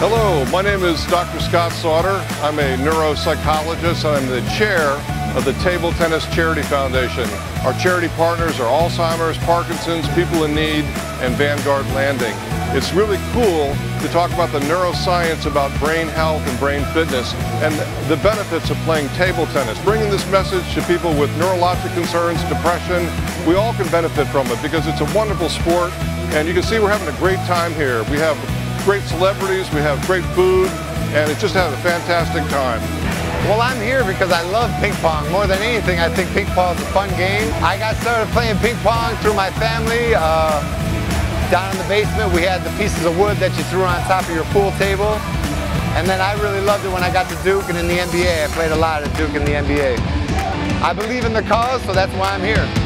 Hello, my name is Dr. Scott Sautter. I'm a neuropsychologist. I'm the chair of the Table Tennis Charity Foundation. Our charity partners are Alzheimer's, Parkinson's, People in Need, and Vanguard Landing. It's really cool to talk about the neuroscience about brain health and brain fitness and the benefits of playing table tennis. Bringing this message to people with neurologic concerns, depression, we all can benefit from it because it's a wonderful sport and you can see we're having a great time here. We have great celebrities, we have great food, and it's just having a fantastic time. Well, I'm here because I love ping pong. More than anything, I think ping pong is a fun game. I got started playing ping pong through my family. Uh, down in the basement, we had the pieces of wood that you threw on top of your pool table. And then I really loved it when I got to Duke and in the NBA. I played a lot at Duke in the NBA. I believe in the cause, so that's why I'm here.